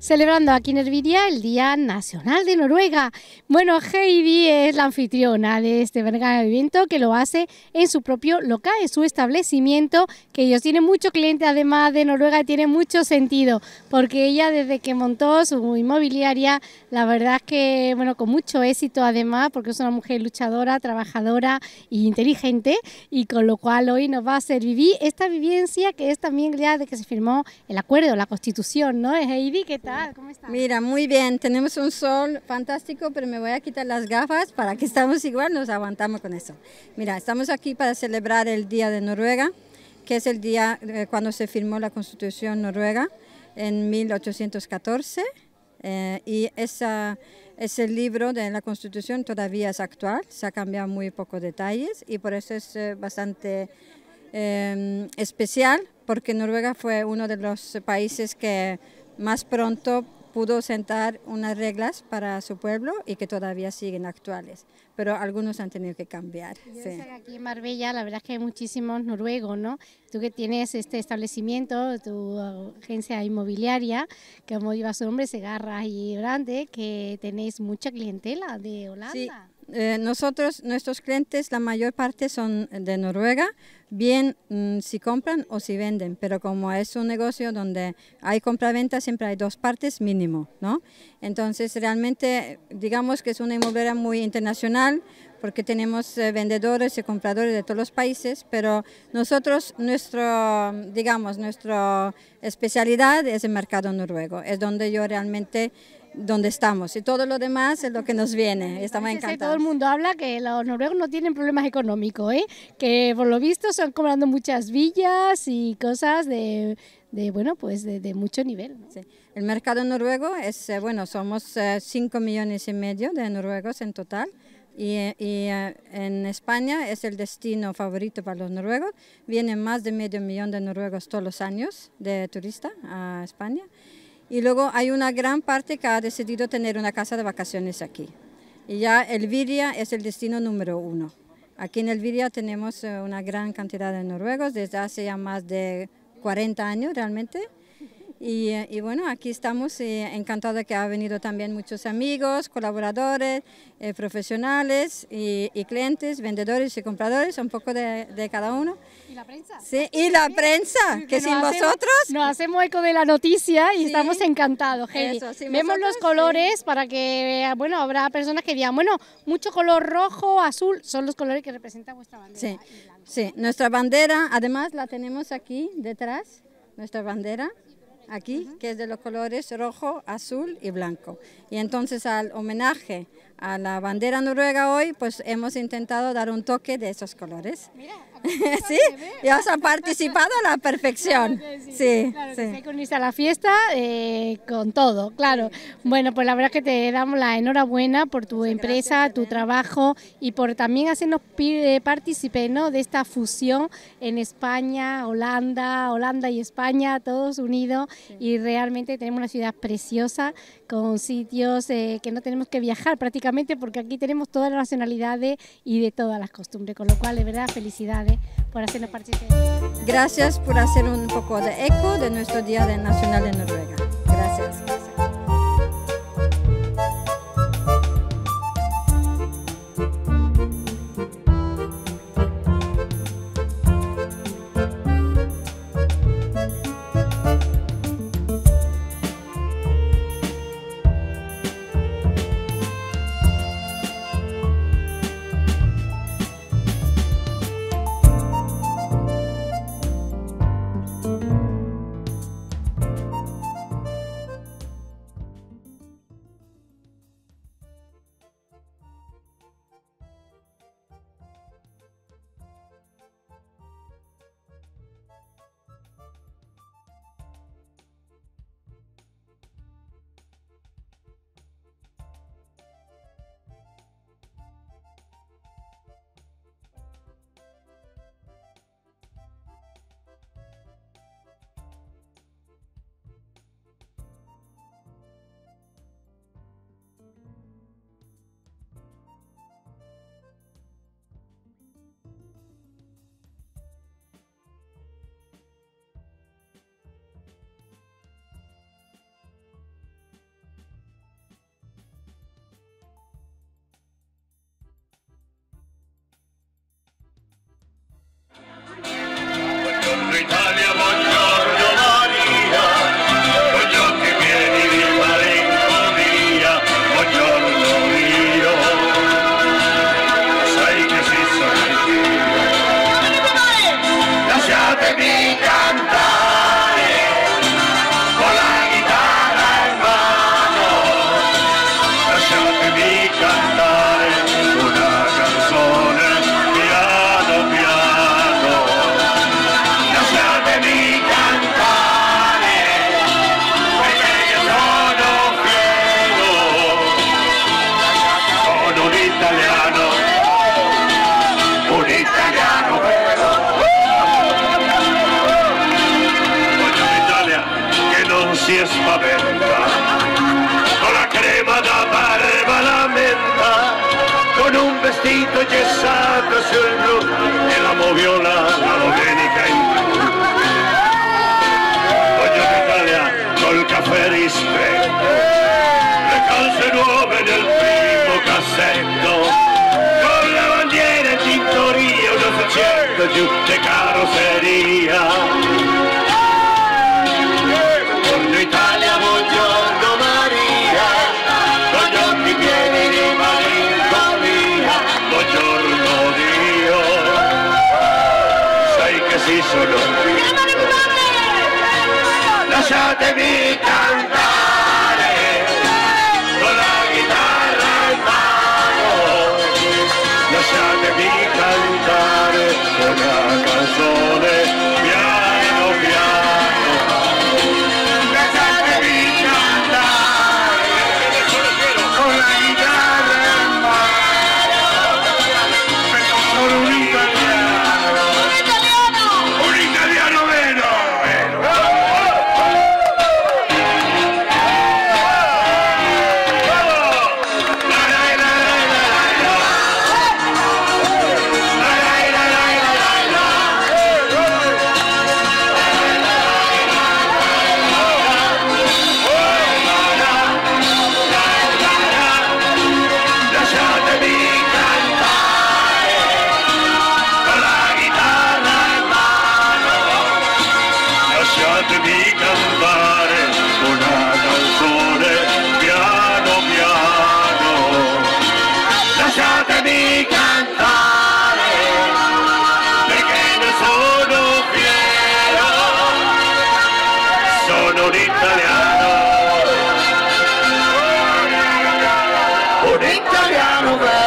celebrando aquí en Herviria el Día Nacional de Noruega. Bueno, Heidi es la anfitriona de este evento que lo hace en su propio local, en su establecimiento, que ellos tienen mucho cliente además de Noruega y tiene mucho sentido, porque ella desde que montó su inmobiliaria, la verdad es que, bueno, con mucho éxito además, porque es una mujer luchadora, trabajadora e inteligente, y con lo cual hoy nos va a hacer vivir esta vivencia que es también ya de que se firmó el acuerdo, la constitución, ¿no? Heidi, ¿qué tal? ¿Cómo estás? Mira, muy bien. Tenemos un sol fantástico, pero me voy a quitar las gafas para que estamos igual, nos aguantamos con eso. Mira, estamos aquí para celebrar el Día de Noruega, que es el día eh, cuando se firmó la Constitución noruega en 1814. Eh, y esa, ese libro de la Constitución todavía es actual, se ha cambiado muy pocos detalles y por eso es eh, bastante especial, porque Noruega fue uno de los países que más pronto pudo sentar unas reglas para su pueblo y que todavía siguen actuales, pero algunos han tenido que cambiar. Yo que aquí en Marbella la verdad es que hay muchísimos noruegos, ¿no? Tú que tienes este establecimiento, tu agencia inmobiliaria, que como iba su nombre, Segarra y Grande, que tenéis mucha clientela de Holanda. Sí. Eh, nosotros, nuestros clientes, la mayor parte son de Noruega, bien mm, si compran o si venden, pero como es un negocio donde hay compra-venta, siempre hay dos partes mínimo, ¿no? Entonces, realmente, digamos que es una inmobiliaria muy internacional, porque tenemos eh, vendedores y compradores de todos los países, pero nosotros, nuestro, digamos, nuestra especialidad es el mercado noruego, es donde yo realmente donde estamos y todo lo demás es lo que nos viene. Estamos encantados. Todo el mundo habla que los noruegos no tienen problemas económicos, ¿eh? que por lo visto están comprando muchas villas y cosas de, de bueno, pues de, mucho nivel. El mercado noruego es, eh, bueno, somos 5 eh, millones y medio de noruegos en total. Y, y en España es el destino favorito para los noruegos. Vienen más de medio millón de noruegos todos los años de turista a España. Y luego hay una gran parte que ha decidido tener una casa de vacaciones aquí. Y ya Elviria es el destino número uno. Aquí en Elviria tenemos eh, una gran cantidad de noruegos desde hace ya más de 40 años realmente. Eh, y, bueno, aquí estamos eh, encantados de que ha venido también muchos amigos, colaboradores, eh, profesionales y, clientes, vendedores y compradores, un poco de, cada uno. ¿Y la prensa? Sí, y la prensa, que, sin vosotros... Nos hacemos eco de la noticia y estamos encantados, Vemos los colores para que, bueno, habrá personas que digan, bueno, mucho color rojo, azul, son los colores que representan vuestra bandera. Sí, sí, nuestra bandera, además la tenemos aquí detrás, nuestra bandera aquí, que es de los colores rojo, azul y blanco. Y entonces al homenaje a la bandera noruega hoy, pues hemos intentado dar un toque de esos colores. Mira, sí, ya os ha participado a la perfección. sí, sí. con a la fiesta eh, con todo, claro. Bueno, pues la verdad es que te damos la enhorabuena por tu empresa, tu trabajo y por también hacernos eh, partícipe ¿no? de esta fusión en España, Holanda, Holanda y España, todos unidos y realmente tenemos una ciudad preciosa con sitios eh, que no tenemos que viajar prácticamente porque aquí tenemos todas las nacionalidades y de todas las costumbres, con lo cual de verdad felicidades por participar. Gracias por hacer un poco de eco de nuestro Día Nacional de Noruega. Gracias. Spaventa, con la crema da barba la menta, con un vestito gessato sul blu e la moviola la domenica in blu. Voglio l'Italia col caffè ristretto, le calze nuove nel primo cassetto, con la bandiera in tintoria, un officietto giù di carrozzeria. Certo di cantare, suonata al piano piano. Lasciatemi cantare, perché ne sono fiero, sono un italiano. Un italiano vero.